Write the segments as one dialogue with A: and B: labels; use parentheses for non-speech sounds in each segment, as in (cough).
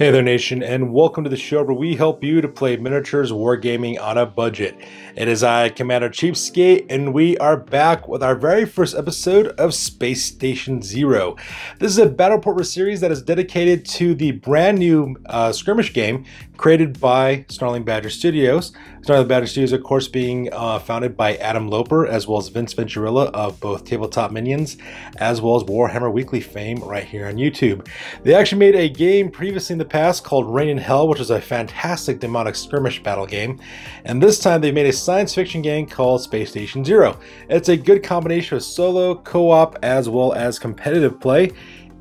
A: Hey there, nation, and welcome to the show where we help you to play miniatures wargaming on a budget. It is I, Commander Cheapskate, and we are back with our very first episode of Space Station Zero. This is a Battleport series that is dedicated to the brand new uh, skirmish game created by Snarling Badger Studios. Snarling Badger Studios, of course, being uh, founded by Adam Loper as well as Vince Venturella of both Tabletop Minions as well as Warhammer Weekly fame right here on YouTube. They actually made a game previously in the past called Reign in Hell, which was a fantastic demonic skirmish battle game. And this time they made a science fiction game called Space Station Zero. It's a good combination of solo, co-op, as well as competitive play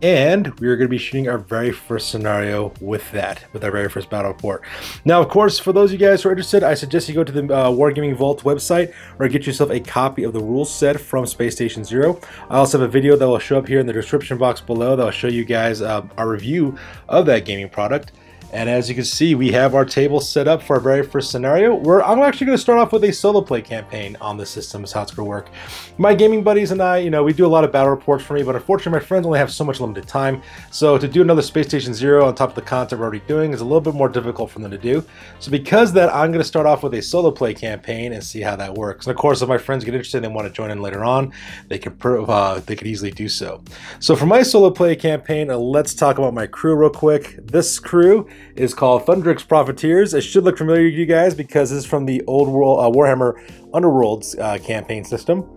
A: and we are going to be shooting our very first scenario with that, with our very first battle report. Now, of course, for those of you guys who are interested, I suggest you go to the uh, Wargaming Vault website or get yourself a copy of the rules set from Space Station Zero. I also have a video that will show up here in the description box below that will show you guys uh, our review of that gaming product. And as you can see, we have our table set up for our very first scenario, where I'm actually going to start off with a solo play campaign on the system is how it's going to work. My gaming buddies and I, you know, we do a lot of battle reports for me, but unfortunately my friends only have so much limited time. So to do another Space Station Zero on top of the content we're already doing is a little bit more difficult for them to do. So because that, I'm going to start off with a solo play campaign and see how that works. And of course, if my friends get interested and want to join in later on, they could uh, they could easily do so. So for my solo play campaign, uh, let's talk about my crew real quick. This crew is called Thundrik's Profiteers. It should look familiar to you guys because this is from the old world, uh, Warhammer Underworlds uh, campaign system.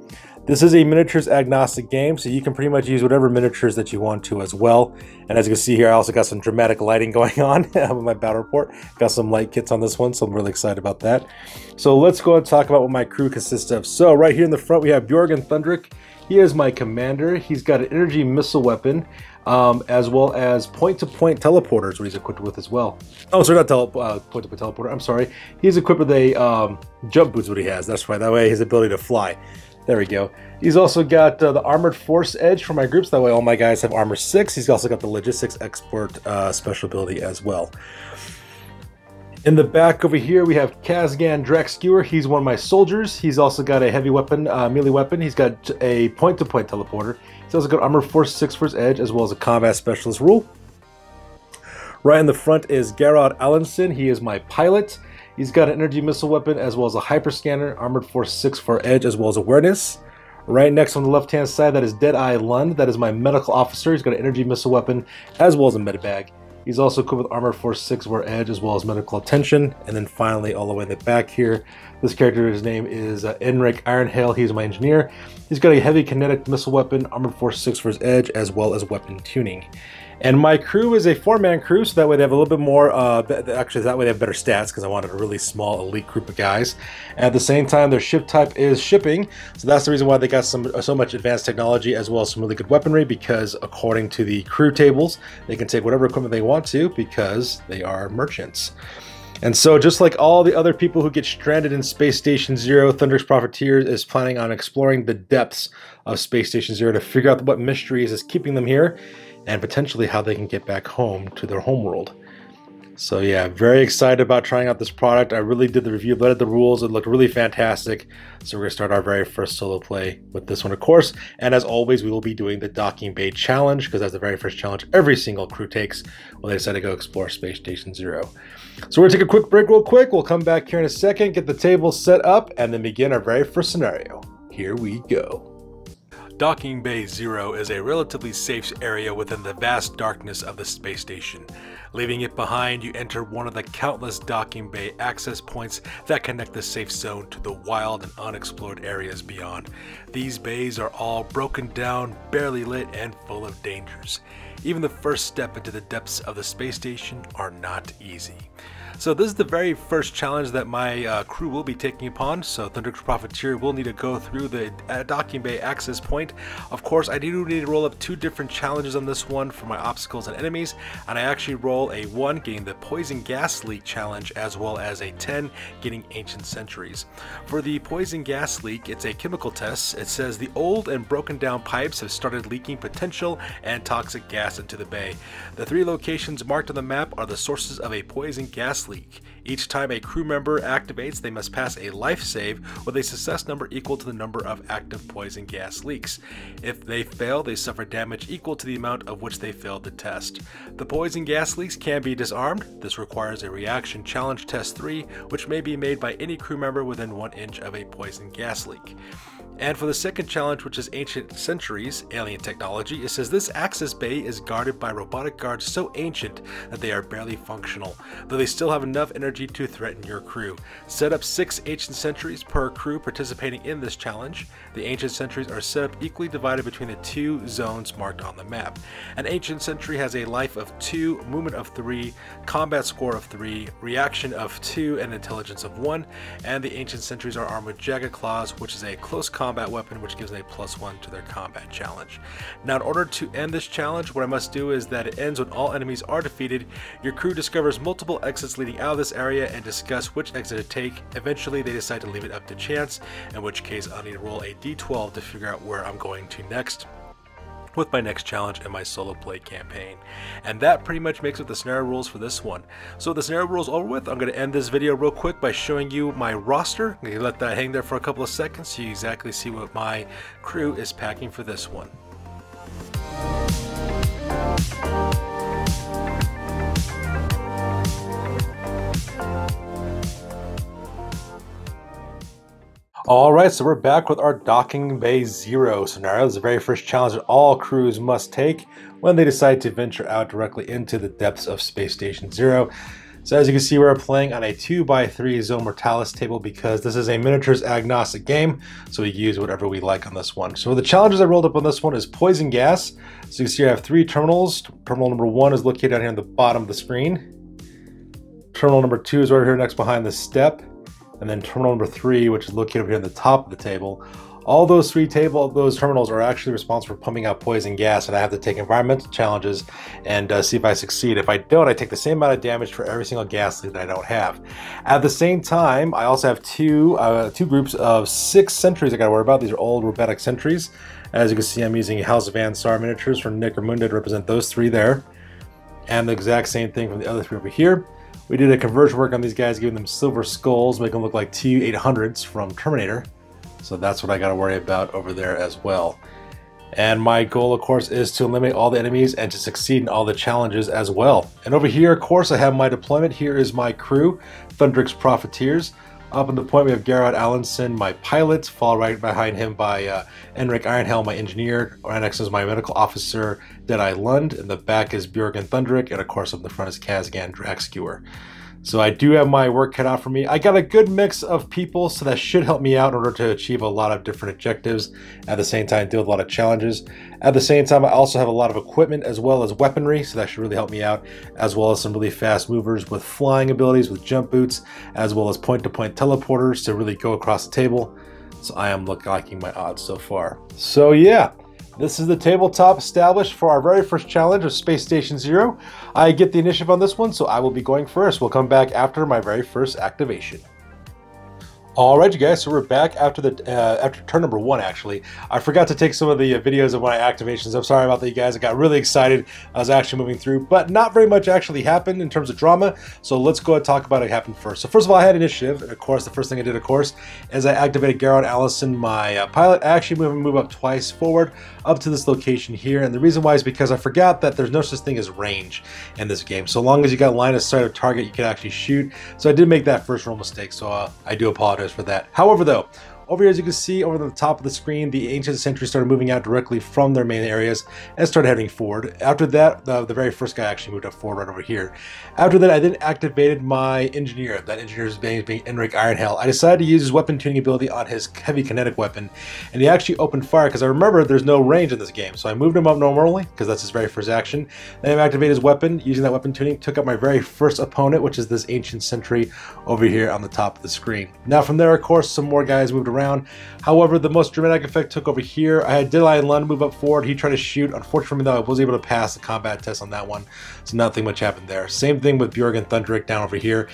A: This is a miniatures agnostic game, so you can pretty much use whatever miniatures that you want to as well. And as you can see here, I also got some dramatic lighting (laughs) going on (laughs) with my battle report. Got some light kits on this one, so I'm really excited about that. So let's go and talk about what my crew consists of. So right here in the front, we have Bjorgen Thundrik. He is my commander. He's got an energy missile weapon um, as well as point-to-point teleporters, what he's equipped with as well. Oh, sorry, not tele uh, point-to-point teleporter. I'm sorry. He's equipped with a um, jump boots. What he has. That's right. That way, his ability to fly. There we go. He's also got uh, the Armored Force Edge for my groups. That way all my guys have Armor 6. He's also got the Logistics Export uh, special ability as well. In the back over here, we have Khazgan Drakkskewer. He's one of my soldiers. He's also got a heavy weapon, uh, melee weapon. He's got a point-to-point -point teleporter. He's also got Armor Force 6 for his edge, as well as a Combat Specialist rule. Right in the front is Garodd Alensen. He is my pilot. He's got an energy missile weapon, as well as a Hyper Scanner, Armored Force 6 for edge, as well as awareness. Right next on the left-hand side, that is Deadeye Lund. That is my medical officer. He's got an energy missile weapon, as well as a medibag. He's also equipped with Armor Force 6 War Edge as well as Medical Attention. And then finally, all the way in the back here, this character, his name is uh, Enrik Ironhail. He's my engineer. He's got a heavy kinetic missile weapon, armored Force 6 for his edge, as well as weapon tuning. And my crew is a four-man crew, so that way they have a little bit more, uh, actually that way they have better stats, because I wanted a really small elite group of guys. At the same time, their ship type is shipping, so that's the reason why they got some so much advanced technology, as well as some really good weaponry, because according to the crew tables, they can take whatever equipment they want to, because they are merchants. And so, just like all the other people who get stranded in Space Station Zero, Thundrik's Profiteers is planning on exploring the depths of Space Station Zero to figure out what mysteries is keeping them here and potentially how they can get back home to their homeworld. So yeah, very excited about trying out this product. I really did the review, read the rules. It looked really fantastic. So we're gonna start our very first solo play with this one, of course. And as always, we will be doing the docking bay challenge because that's the very first challenge every single crew takes when they decide to go explore Space Station Zero. So we're gonna take a quick break real quick. We'll come back here in a second, get the table set up, and then begin our very first scenario. Here we go. Docking Bay Zero is a relatively safe area within the vast darkness of the space station. Leaving it behind, you enter one of the countless docking bay access points that connect the safe zone to the wild and unexplored areas beyond. These bays are all broken down, barely lit, and full of dangers. Even the first step into the depths of the space station are not easy. So this is the very first challenge that my uh, crew will be taking upon. So Thundrik's Profiteer will need to go through the uh, docking bay access point. Of course, I do need to roll up two different challenges on this one for my obstacles and enemies. And I actually roll a 1 getting the poison gas leak challenge as well as a 10 getting ancient sentries. For the poison gas leak, it's a chemical test. It says the old and broken down pipes have started leaking potential and toxic gas into the bay. The three locations marked on the map are the sources of a poison gas leak. Each time a crew member activates, they must pass a life save with a success number equal to the number of active poison gas leaks. If they fail, they suffer damage equal to the amount of which they failed the test. The poison gas leaks can be disarmed. This requires a reaction challenge test 3, which may be made by any crew member within 1 inch of a poison gas leak. And for the second challenge, which is Ancient Sentries, Alien Technology, it says this access bay is guarded by robotic guards so ancient that they are barely functional, though they still have enough energy to threaten your crew. Set up six Ancient Sentries per crew participating in this challenge. The Ancient Sentries are set up equally divided between the two zones marked on the map. An Ancient Sentry has a life of 2, movement of 3, combat score of 3, reaction of 2, and intelligence of 1, and the Ancient Sentries are armed with Jagged Claws, which is a close combat weapon, which gives a plus one to their combat challenge. Now, in order to end this challenge, what I must do is that it ends when all enemies are defeated. Your crew discovers multiple exits leading out of this area and discuss which exit to take. Eventually, they decide to leave it up to chance, in which case I'll need to roll a d12 to figure out where I'm going to next with my next challenge in my solo play campaign. And that pretty much makes up the scenario rules for this one. So the scenario rules over with, I'm going to end this video real quick by showing you my roster. I'm going to let that hang there for a couple of seconds so you exactly see what my crew is packing for this one. All right, so we're back with our Docking Bay Zero scenario. This is the very first challenge that all crews must take when they decide to venture out directly into the depths of Space Station Zero. So as you can see, we're playing on a 2x3 Zone Mortalis table because this is a miniatures agnostic game, so we use whatever we like on this one. So the challenges I rolled up on this one is Poison Gas. So you can see I have three terminals. Terminal number one is located down here on the bottom of the screen. Terminal number two is right here next behind the step and then terminal number three, which is located over here on the top of the table. All those three table, those terminals are actually responsible for pumping out poison gas, and I have to take environmental challenges and uh, see if I succeed. If I don't, I take the same amount of damage for every single gas leak that I don't have. At the same time, I also have two uh, two groups of six sentries I got to worry about. These are old robotic sentries. As you can see, I'm using House of Ansar miniatures from Nick Necromunda to represent those three there, and the exact same thing from the other three over here. We did a conversion work on these guys, giving them silver skulls, make them look like T-800s from Terminator. So that's what I got to worry about over there as well. And my goal, of course, is to eliminate all the enemies and to succeed in all the challenges as well. And over here, of course, I have my deployment. Here is my crew, Thundrik's Profiteers. Up in the point, we have Gerard Allenson, my pilot, followed right behind him by uh, Enrik Ironhail, my engineer. Next is my medical officer, Deadeye Lund. In the back is Bjorgen Thundrik, and of course, up in the front is Khazgan Drakkskewer. So I do have my work cut out for me. I got a good mix of people, so that should help me out in order to achieve a lot of different objectives. At the same time, deal with a lot of challenges. At the same time, I also have a lot of equipment as well as weaponry, so that should really help me out, as well as some really fast movers with flying abilities, with jump boots, as well as point-to-point -point teleporters to really go across the table. So I am liking my odds so far. So yeah, this is the tabletop established for our very first challenge of Space Station Zero. I get the initiative on this one, so I will be going first. We'll come back after my very first activation. All right, you guys. So we're back after the uh, after turn number one. Actually, I forgot to take some of the uh, videos of my activations. I'm sorry about that, you guys. I got really excited. I was actually moving through, but not very much actually happened in terms of drama. So let's go and talk about it happened first. So first of all, I had initiative, and of course, the first thing I did, of course, is I activated Garrett Allison, my uh, pilot. I actually move move up twice forward up to this location here, and the reason why is because I forgot that there's no such thing as range in this game. So long as you got line of sight of target, you can actually shoot. So I did make that first roll mistake. So uh, I do apologize apologize for that. However, though, over here, as you can see over the top of the screen, the Ancient Sentry started moving out directly from their main areas and started heading forward. After that, the, the very first guy actually moved up forward right over here. After that, I then activated my engineer. That engineer's name being Enrik Ironhail. I decided to use his weapon tuning ability on his heavy kinetic weapon, and he actually opened fire because I remember there's no range in this game. So I moved him up normally because that's his very first action. Then I activated his weapon using that weapon tuning, took up my very first opponent, which is this Ancient Sentry over here on the top of the screen. Now from there, of course, some more guys moved around However, the most dramatic effect took over here. I had Deadeye and Lund move up forward. He tried to shoot. Unfortunately, though, I was able to pass the combat test on that one, so nothing much happened there. Same thing with Bjorg and Thundrik down over here.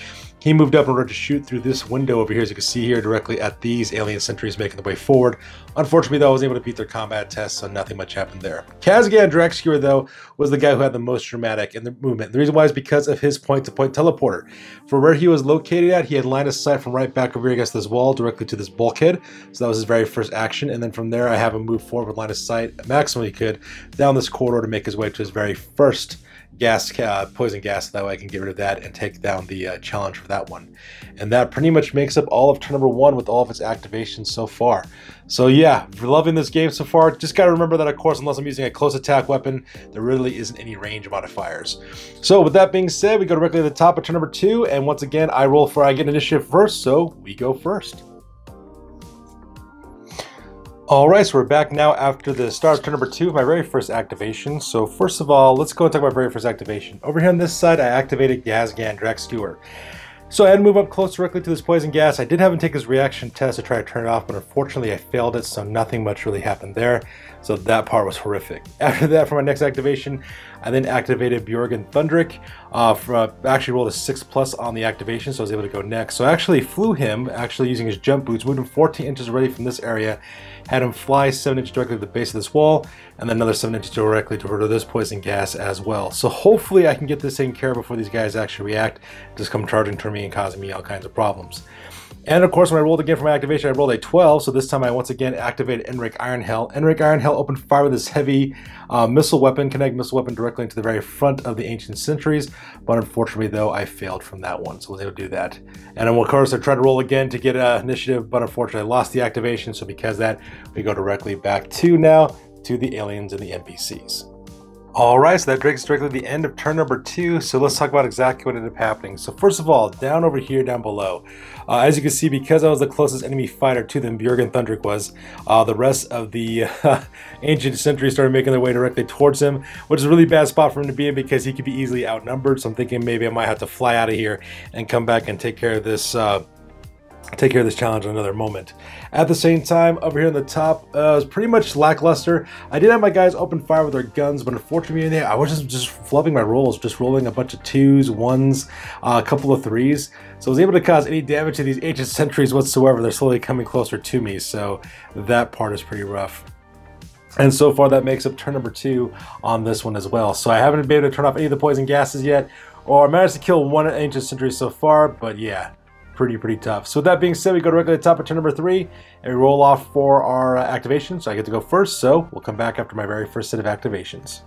A: He moved up in order to shoot through this window over here, as you can see here, directly at these alien sentries making their way forward. Unfortunately, though, I was able to beat their combat test, so nothing much happened there. Khazgan Drakkskewer, though, was the guy who had the most dramatic in the movement. The reason why is because of his point-to-point -point teleporter. For where he was located at, he had line of sight from right back over here against this wall, directly to this bulkhead. So that was his very first action, and then from there, I have him move forward with line of sight, maximum he could, down this corridor to make his way to his very first gas, uh, poison gas. That way I can get rid of that and take down the uh, challenge for that one. And that pretty much makes up all of turn number one with all of its activations so far. So yeah, loving this game so far. Just got to remember that, of course, unless I'm using a close attack weapon, there really isn't any range modifiers. So with that being said, we go directly to the top of turn number two. And once again, I roll for I get initiative first, so we go first. Alright, so we're back now after the start of turn number two, my very first activation. So first of all, let's go and talk about my very first activation. Over here on this side, I activated Khazgan Drakkskewer. So I had to move up close directly to this poison gas. I did have him take his reaction test to try to turn it off, but unfortunately I failed it, so nothing much really happened there. So that part was horrific. (laughs) After that, for my next activation, I then activated Bjorgen Thundrik. Uh, for, uh, actually rolled a 6 plus on the activation, so I was able to go next. So I actually flew him, actually using his jump boots, moved him 14 inches away from this area, had him fly 7 inches directly to the base of this wall, and then another 7 inches directly to this poison gas as well. So hopefully I can get this taken care before these guys actually react, just come charging to me and causing me all kinds of problems. And of course, when I rolled again for my activation, I rolled a 12. So this time I once again activated Enrik Ironhail. Enrik Ironhail opened fire with his heavy uh, missile weapon, kinetic missile weapon directly into the very front of the Ancient Sentries. But unfortunately, though, I failed from that one. So I was able to do that. And of course, I tried to roll again to get uh, initiative, but unfortunately, I lost the activation. So because that, we go directly back to now to the aliens and the NPCs. Alright, so that takes directly to the end of turn number two. So let's talk about exactly what ended up happening. So first of all, down over here, down below, uh, as you can see, because I was the closest enemy fighter to them, Bjorgen Thundrik was, uh, the rest of the uh, (laughs) ancient sentries started making their way directly towards him, which is a really bad spot for him to be in because he could be easily outnumbered. So I'm thinking maybe I might have to fly out of here and come back and take care of this uh, take care of this challenge in another moment. At the same time, over here on the top, uh, was pretty much lackluster. I did have my guys open fire with their guns, but unfortunately, I was just, just flubbing my rolls, just rolling a bunch of twos, ones, uh, a couple of threes. So I was able to cause any damage to these ancient sentries whatsoever. They're slowly coming closer to me, so that part is pretty rough. And so far that makes up turn number two on this one as well. So I haven't been able to turn off any of the poison gases yet, or managed to kill one ancient sentry so far, but yeah, pretty, pretty tough. So that being said, we go directly to top of turn number three, and we roll off for our uh, activation. So I get to go first, so we'll come back after my very first set of activations.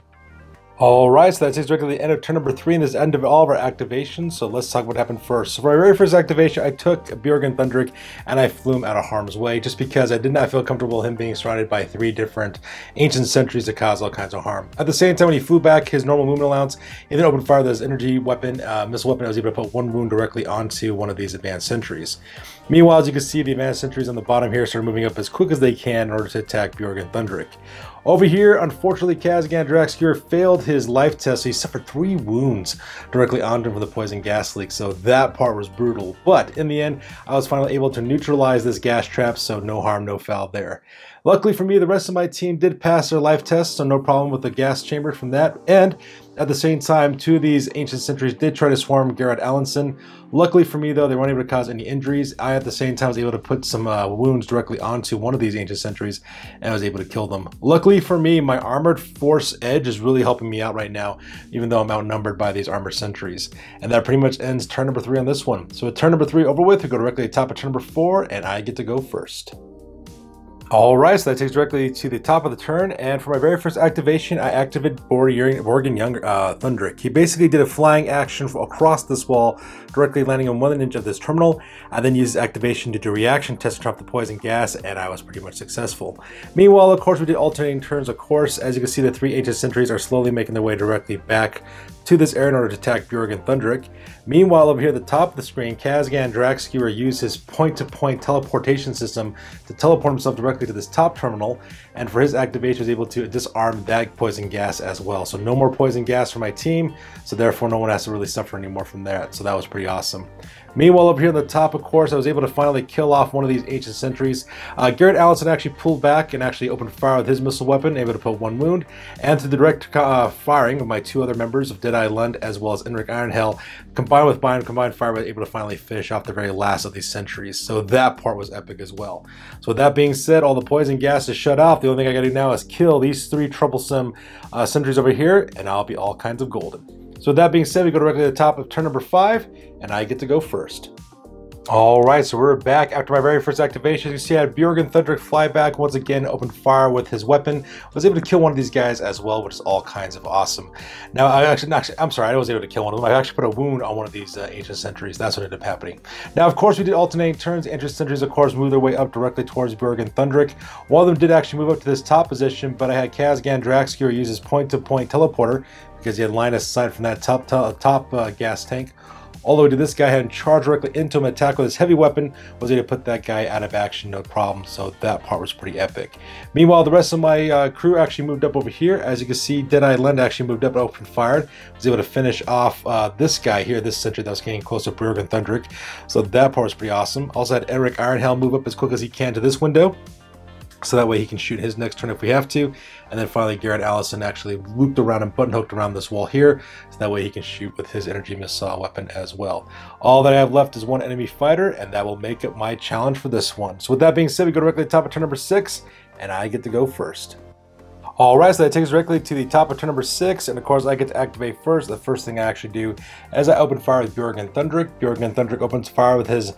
A: Alright, so that takes directly to the end of turn number three and this end of all of our activations. So let's talk about what happened first. So for my very first activation, I took Bjorgen Thundrik and I flew him out of harm's way just because I did not feel comfortable him being surrounded by three different ancient sentries that cause all kinds of harm. At the same time, when he flew back his normal movement allowance, he then opened fire with his energy weapon, uh, missile weapon. I was able to put one wound directly onto one of these advanced sentries. Meanwhile, as you can see, the advanced sentries on the bottom here start moving up as quick as they can in order to attack Bjorgen Thundrik. Over here, unfortunately, Khazgan Drakkskewer failed his life test, so he suffered three wounds directly onto him from the poison gas leak, so that part was brutal. But in the end, I was finally able to neutralize this gas trap, so no harm, no foul there. Luckily for me, the rest of my team did pass their life test, so no problem with the gas chamber from that. And at the same time, two of these ancient sentries did try to swarm Garrett Allenson. Luckily for me, though, they weren't able to cause any injuries. I, at the same time, was able to put some uh, wounds directly onto one of these ancient sentries and I was able to kill them. Luckily for me, my armored force edge is really helping me out right now, even though I'm outnumbered by these armored sentries. And that pretty much ends turn number three on this one. So with turn number three over with, we go directly to top of turn number four, and I get to go first. All right, so that takes directly to the top of the turn, and for my very first activation, I activated Bjorgen Young uh, Thundrik. He basically did a flying action across this wall, directly landing on one inch of this terminal. I then used activation to do reaction test to trap the poison gas, and I was pretty much successful. Meanwhile, of course, we did alternating turns. Of course, as you can see, the three ancient sentries are slowly making their way directly back to this area in order to attack Bjorg and Thundrik. Meanwhile, over here at the top of the screen, Khazgan Drakkskewer used his point-to-point -point teleportation system to teleport himself directly to this top terminal, and for his activation, was able to disarm that poison gas as well. So no more poison gas for my team, so therefore no one has to really suffer anymore from that. So that was pretty awesome. Meanwhile, over here on the top, of course, I was able to finally kill off one of these ancient sentries. Uh, Garrett Allison actually pulled back and actually opened fire with his missile weapon, able to put one wound. And through the direct uh, firing of my two other members of Deadeye Lund as well as Enrik Ironhail, combined with Bind combined fire, was able to finally finish off the very last of these sentries. So that part was epic as well. So with that being said, all the poison gas is shut off. The only thing I gotta do now is kill these three troublesome uh, sentries over here, and I'll be all kinds of golden. So with that being said, we go directly to the top of turn number five, and I get to go first. All right, so we're back after my very first activation. You see, I had Bjorgen Thundrik fly back once again, open fire with his weapon. Was able to kill one of these guys as well, which is all kinds of awesome. Now, I actually, actually, I'm sorry, I was able to kill one of them. I actually put a wound on one of these uh, ancient sentries. That's what ended up happening. Now, of course, we did alternating turns. Ancient sentries, of course, moved their way up directly towards Bjorgen Thundrik. One of them did actually move up to this top position, but I had Kazgan Draxgear use his point-to-point -point teleporter because he had line of sight from that top top, top uh, gas tank. All the way to this guy had charged directly into him, attack with his heavy weapon, was able to put that guy out of action, no problem. So that part was pretty epic. Meanwhile, the rest of my uh, crew actually moved up over here. As you can see, Deadeye Lund actually moved up and open fired. Was able to finish off uh, this guy here, this sentry that was getting close to Bjorgen Thundrik. So that part was pretty awesome. Also had Eric Ironhail move up as quick as he can to this window so that way he can shoot his next turn if we have to. And then finally, Garrett Allison actually looped around and button hooked around this wall here, so that way he can shoot with his energy missile weapon as well. All that I have left is one enemy fighter, and that will make it my challenge for this one. So with that being said, we go directly to the top of turn number six, and I get to go first. Alright, so that takes us directly to the top of turn number 6, and of course I get to activate first. The first thing I actually do as I open fire with Bjorgen Thundrik. Bjorgen Thundrik opens fire with his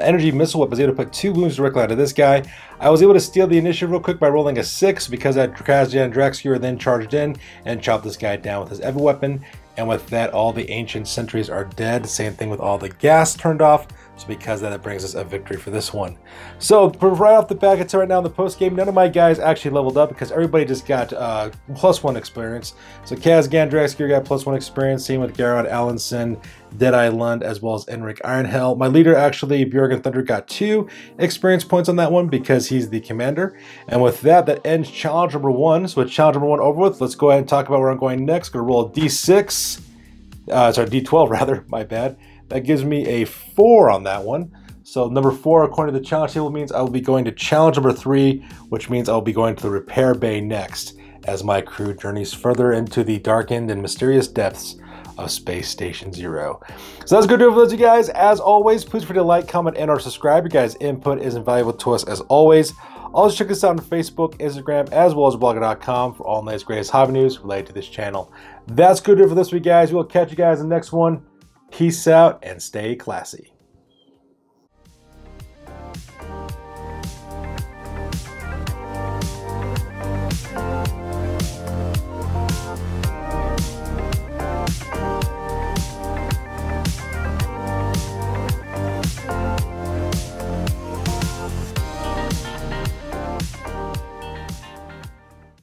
A: energy missile weapon. I was able to put two wounds directly out of this guy. I was able to steal the initiative real quick by rolling a 6 because that Kazjan Draxgear then charged in and chopped this guy down with his heavy weapon. And with that, all the ancient sentries are dead. Same thing with all the gas turned off. So because that, it brings us a victory for this one. So right off the bat, it's right now in the post game. None of my guys actually leveled up because everybody just got uh, plus one experience. So Kaz Gandraxgear got plus one experience. Same with Garodd Alensen, Deadeye Lund, as well as Enrik Ironhail. My leader actually, Bjorgen Thunder, got two experience points on that one because he's the commander. And with that, that ends challenge number one. So with challenge number one over with, let's go ahead and talk about where I'm going next. Gonna roll a d6. Uh, sorry, d12 (laughs) rather, my bad. That gives me a four on that one. So number four, according to the challenge table, means I will be going to challenge number three, which means I'll be going to the repair bay next as my crew journeys further into the darkened and mysterious depths of Space Station Zero. So that's good to do for those you guys. As always, please free to like, comment, and or subscribe. Your guys' input is invaluable to us as always. Also check us out on Facebook, Instagram, as well as blogger.com for all the latest greatest hobby news related to this channel. That's good to do for this week, guys. We'll catch you guys in the next one. Peace out and stay classy.